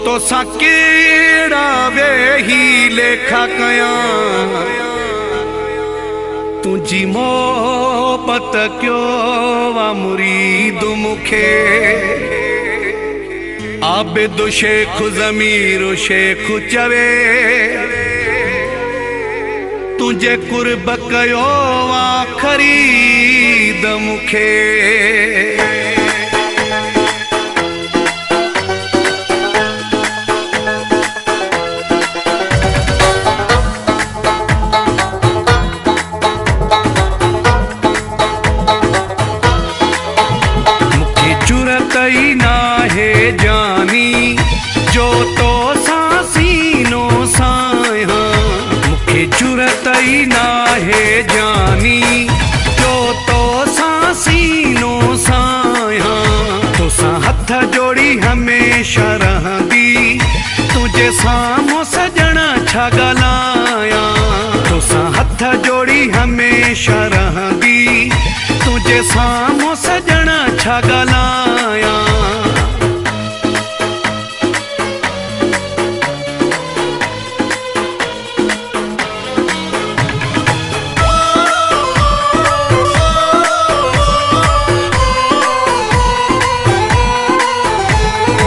هو تو سان ڪهڙا ويهي ليکا ڪيان تنهنجي محبت ڪيو وا مريد مون کي آبد شيخ ضمير شيخ چوي. تنهنجي ڪرب ڪيو وا خريد مون کي हमेशा रहंदी तुझे साम्हूं सजना छा ॻाल्हायां तोसां हथ जोड़ी हमेशा रहंदी, तुझे साम्हूं सजना छा ॻाल्हायां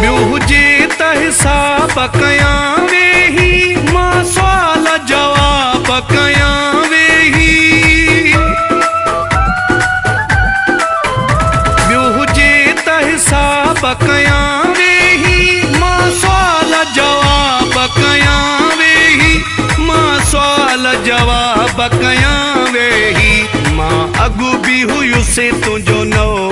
ته حساب ڪيان ويهي مان سوال جواب ڪيان ويهي. ٻيو هجي ته حساب ڪيان ويهي مان سوال جواب ڪيان ويهي مان سوال جواب ڪيان ويهي. مان اڳ به هيس تنهنجو نئون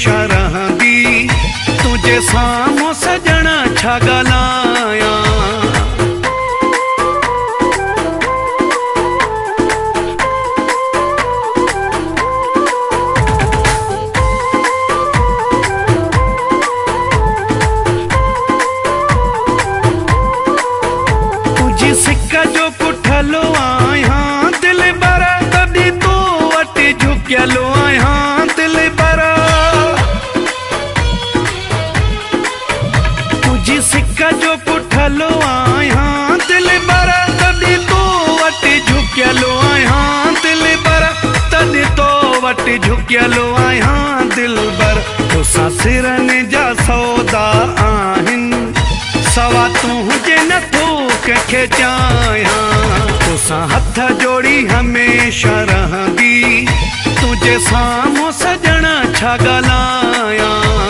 शरह दी तुझे सामो सजना छा गला। وٽ جهڪيلو آهيان دل بر تو سان سرن جا سودا آهن. سوا تون هجي نٿو ڪنهن کي چاهيان تو سان هٿ جوڙي هميشه رهندي. تنهنجي سامهون سجڻ ڇا ڳالهايان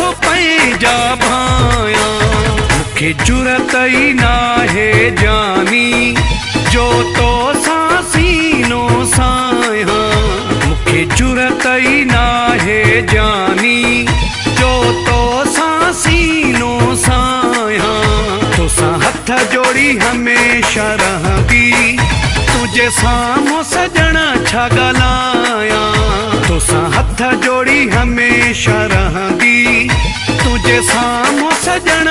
पंहिंजा भायां मूंखे जुरत ई नाहे जानी। जो तो सां सीनो सायां मूंखे जुरत ई नाहे जानी। जो तो सां सीनो सायां, तोसां हथ जोड़ी हमेशा रहंदी तुंहिंजे साम्हूं सजण छा ॻाल्हायां तोसां हथ जोड़ी हमेशा रहंदी तुंहिंजे साम्हूं सजण